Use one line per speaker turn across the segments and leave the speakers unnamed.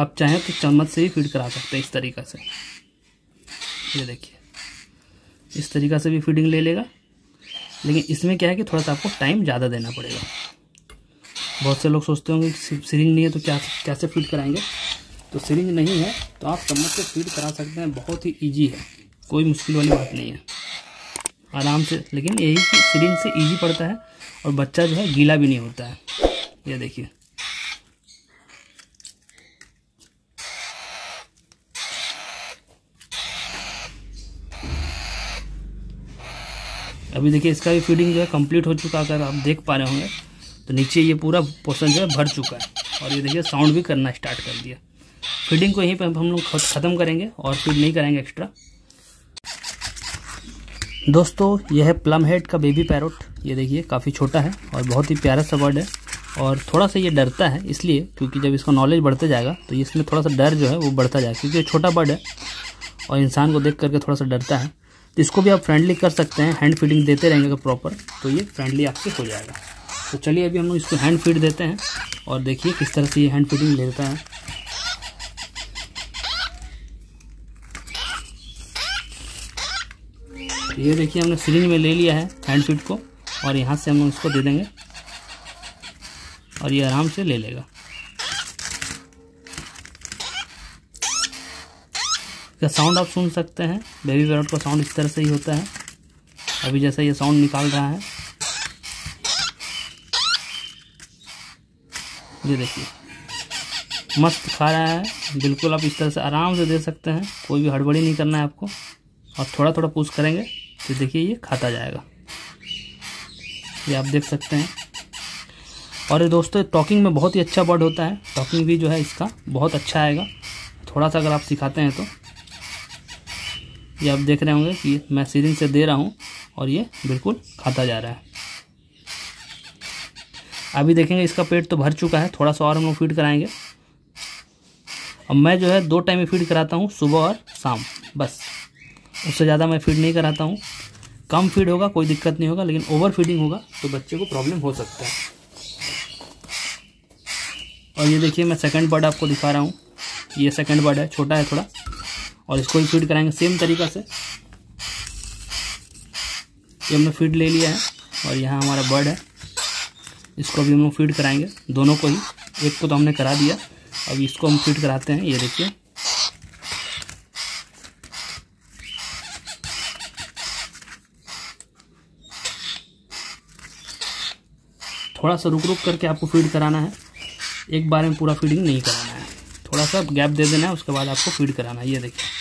आप चाहें तो चम्मच से ही फ़ीड करा सकते हैं इस तरीक़ा से। ये देखिए। इस तरीक़ा से भी फीडिंग ले लेगा। लेकिन इसमें क्या है कि थोड़ा सा आपको टाइम ज़्यादा देना पड़ेगा। बहुत से लोग सोचते होंगे सिरिंज नहीं है तो क्या, कैसे फ़ीड कराएँगे? तो सिरिंज नहीं है तो आप चम्मच से फ़ीड करा सकते हैं। बहुत ही ईजी है। कोई मुश्किल वाली बात नहीं है। आराम से, लेकिन यही कि सिरिंज से ईजी पड़ता है और बच्चा जो है गीला भी नहीं होता है। ये देखिए। अभी देखिए, इसका भी फीडिंग जो है कंप्लीट हो चुका, अगर आप देख पा रहे होंगे तो नीचे ये पूरा पोर्सन जो है भर चुका है। और ये देखिए साउंड भी करना स्टार्ट कर दिया। फीडिंग को यहीं पर हम लोग ख़त्म करेंगे और फ़ीड नहीं करेंगे एक्स्ट्रा दोस्तों, यह है प्लम हेड का बेबी पैरोट ये देखिए, काफ़ी छोटा है और बहुत ही प्यारा सा बर्ड है। और थोड़ा सा ये डरता है, इसलिए क्योंकि जब इसका नॉलेज बढ़ते जाएगा तो इसमें थोड़ा सा डर जो है वो बढ़ता जाएगा, क्योंकि छोटा बर्ड है और इंसान को देख करके थोड़ा सा डरता है। तो इसको भी आप फ्रेंडली कर सकते हैं हैंड फीडिंग देते रहेंगे अगर प्रॉपर तो ये फ्रेंडली आपसे हो जाएगा। तो चलिए अभी हम लोग इसको हैंड फ़ीड देते हैं और देखिए किस तरह से ये हैंड फीडिंग लेता है। ये देखिए हमने सिरिंज में ले लिया है हैंड फ़ीड को और यहाँ से हम इसको दे देंगे और ये आराम से ले लेगा। का साउंड आप सुन सकते हैं। बेबी पैरट का साउंड इस तरह से ही होता है। अभी जैसा ये साउंड निकाल रहा है। ये देखिए। मस्त खा रहा है। बिल्कुल आप इस तरह से आराम से दे सकते हैं। कोई भी हड़बड़ी नहीं करना है आपको। और थोड़ा थोड़ा पूछ करेंगे तो देखिए ये खाता जाएगा। ये आप देख सकते हैं। और ये दोस्तों टॉकिंग में बहुत ही अच्छा बर्ड होता है। टॉकिंग भी जो है इसका बहुत अच्छा आएगा। थोड़ा सा अगर आप सिखाते हैं तो। ये आप देख रहे होंगे कि मैं सीरिंज से दे रहा हूँ और ये बिल्कुल खाता जा रहा है। अभी देखेंगे इसका पेट तो भर चुका है, थोड़ा सा और हम लोग फ़ीड कराएँगे। अब मैं जो है दो टाइम ही फ़ीड कराता हूँ, सुबह और शाम, बस। उससे ज़्यादा मैं फ़ीड नहीं कराता हूँ। कम फ़ीड होगा, कोई दिक्कत नहीं होगा, लेकिन ओवर फीडिंग होगा तो बच्चे को प्रॉब्लम हो सकता है। और ये देखिए मैं सेकंड बर्ड आपको दिखा रहा हूँ। ये सेकंड बर्ड है, छोटा है थोड़ा। और इसको भी फ़ीड कराएँगे सेम तरीका से। ये हमने फ़ीड ले लिया है और यहाँ हमारा बर्ड है। इसको भी हम लोग फ़ीड कराएँगे, दोनों को ही। एक को तो हमने करा दिया। अब इसको हम फ़ीड कराते हैं, ये देखिए। थोड़ा सा रुक रुक करके आपको फ़ीड कराना है। एक बार में पूरा फीडिंग नहीं कराना है। थोड़ा सा गैप दे देना है, उसके बाद आपको फ़ीड कराना है, ये देखिए।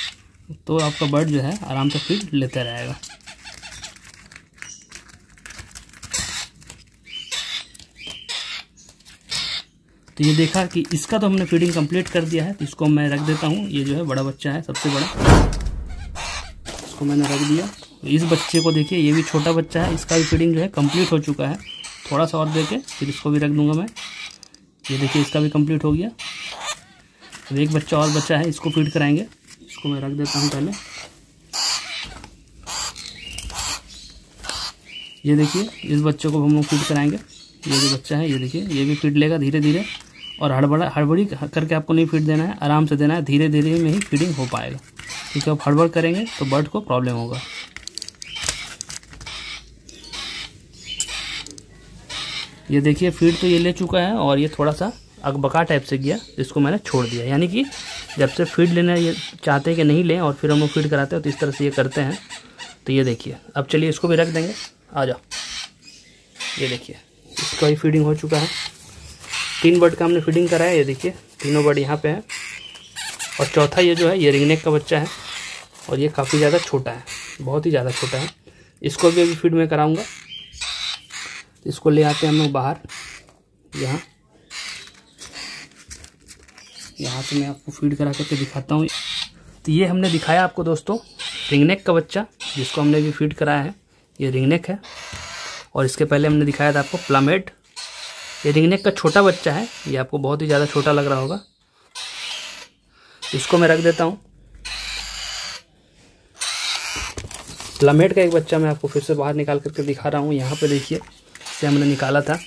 तो आपका बर्ड जो है आराम से फ़ीड लेता रहेगा। तो ये देखा कि इसका तो हमने फीडिंग कंप्लीट कर दिया है तो इसको मैं रख देता हूँ। ये जो है बड़ा बच्चा है, सबसे बड़ा। इसको मैंने रख दिया। इस बच्चे को देखिए, ये भी छोटा बच्चा है। इसका भी फीडिंग जो है कंप्लीट हो चुका है। थोड़ा सा और देके फिर इसको भी रख दूँगा मैं। ये देखिए, इसका भी कंप्लीट हो गया। अब एक बच्चा और बच्चा है, इसको फ़ीड कराएँगे। इसको मैं रख देता हूँ पहले। ये देखिए, इस बच्चे को हम लोग फ़ीड कराएँगे। ये जो बच्चा है, ये देखिए, ये भी फ़ीड लेगा धीरे धीरे। और हड़बड़ा, हड़बड़ी करके आपको नहीं फ़ीड देना है, आराम से देना है, धीरे धीरे में ही फीडिंग हो पाएगा। क्योंकि आप हड़बड़ करेंगे तो बर्ड को प्रॉब्लम होगा। ये देखिए फ़ीड तो ये ले चुका है और ये थोड़ा सा अकबका टाइप से गया इसको मैंने छोड़ दिया। यानी कि जब से फ़ीड लेना ये चाहते हैं कि नहीं लें और फिर हम लोग फ़ीड कराते हैं तो इस तरह से ये करते हैं। तो ये देखिए, अब चलिए इसको भी रख देंगे। आ जाओ। ये देखिए, इसका ही फीडिंग हो चुका है। तीन बर्ड का हमने फीडिंग कराया, ये देखिए, तीनों बर्ड यहाँ पे हैं। और चौथा ये जो है, ये रिंगनेक का बच्चा है। और ये काफ़ी ज़्यादा छोटा है, बहुत ही ज़्यादा छोटा है। इसको भी अभी फ़ीड में कराऊँगा। इसको ले आते हैं हम लोग बाहर, यहाँ। यहाँ से मैं आपको फ़ीड करा करके दिखाता हूँ। तो ये हमने दिखाया आपको दोस्तों रिंगनेक का बच्चा, जिसको हमने भी फ़ीड कराया है। ये रिंगनेक है। और इसके पहले हमने दिखाया था आपको प्लामेट ये रिंगनेक का छोटा बच्चा है। ये आपको बहुत ही ज़्यादा छोटा लग रहा होगा। इसको मैं रख देता हूँ। प्लामेट का एक बच्चा मैं आपको फिर से बाहर निकाल करके दिखा रहा हूँ। यहाँ पे देखिए, इसे हमने निकाला था।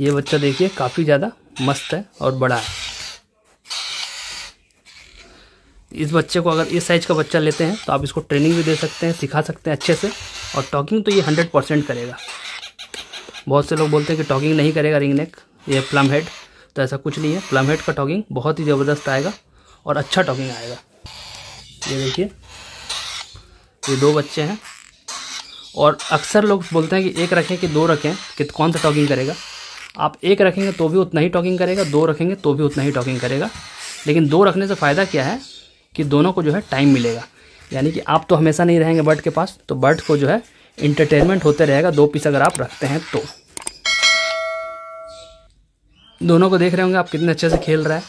ये बच्चा देखिए, काफ़ी ज़्यादा मस्त है और बड़ा है। इस बच्चे को अगर इस साइज़ का बच्चा लेते हैं तो आप इसको ट्रेनिंग भी दे सकते हैं, सिखा सकते हैं अच्छे से, और टॉकिंग तो ये हंड्रेड परसेंट करेगा। बहुत से लोग बोलते हैं कि टॉकिंग नहीं करेगा रिंग नेक ये प्लम हेड तो ऐसा कुछ नहीं है। प्लम हेड का टॉकिंग बहुत ही ज़बरदस्त आएगा, और अच्छा टॉकिंग आएगा। ये देखिए, ये दो बच्चे हैं, और अक्सर लोग बोलते हैं कि एक रखें कि दो रखें, कि कौन सा टॉकिंग करेगा। आप एक रखेंगे तो भी उतना ही टॉकिंग करेगा, दो रखेंगे तो भी उतना ही टॉकिंग करेगा। लेकिन दो रखने से फ़ायदा क्या है? कि दोनों को जो है टाइम मिलेगा। यानी कि आप तो हमेशा नहीं रहेंगे बर्ड के पास तो बर्ड को जो है इंटरटेनमेंट होते रहेगा, दो पीस अगर आप रखते हैं तो। दोनों को देख रहे होंगे आप कितने अच्छे से खेल रहा है।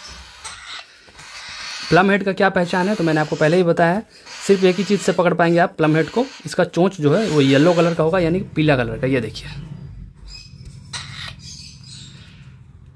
प्लम हेड का क्या पहचान है? तो मैंने आपको पहले ही बताया है। सिर्फ़ एक ही चीज़ से पकड़ पाएँगे आप प्लम हेड को। इसका चोंच जो है वो येलो कलर का होगा, यानी पीला कलर का, ये देखिए।